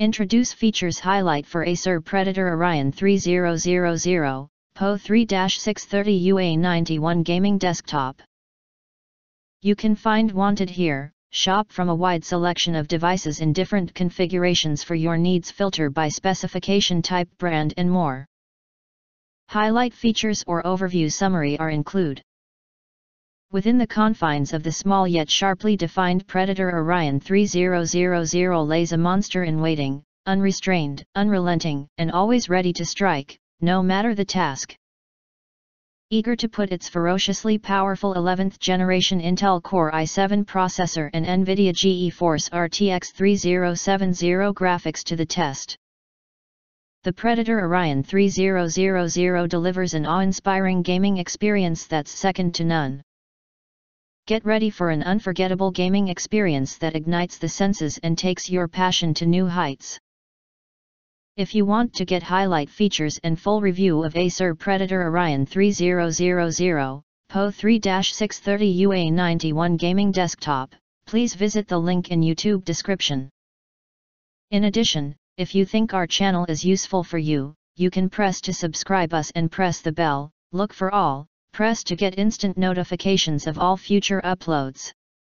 Introduce features highlight for Acer Predator Orion 3000, PO 3-630 UA91 gaming desktop. You can find wanted here, shop from a wide selection of devices in different configurations for your needs filter by specification type brand and more. Highlight features or overview summary are include. Within the confines of the small yet sharply defined Predator Orion 3000 lays a monster in waiting, unrestrained, unrelenting, and always ready to strike, no matter the task. Eager to put its ferociously powerful 11th generation Intel Core i7 processor and NVIDIA GeForce RTX 3070 graphics to the test. The Predator Orion 3000 delivers an awe-inspiring gaming experience that's second to none. Get ready for an unforgettable gaming experience that ignites the senses and takes your passion to new heights. If you want to get highlight features and full review of Acer Predator Orion 3000, PO 3-630 UA91 gaming desktop, please visit the link in YouTube description. In addition, if you think our channel is useful for you, you can press to subscribe us and press the bell, look for all, press to get instant notifications of all future uploads.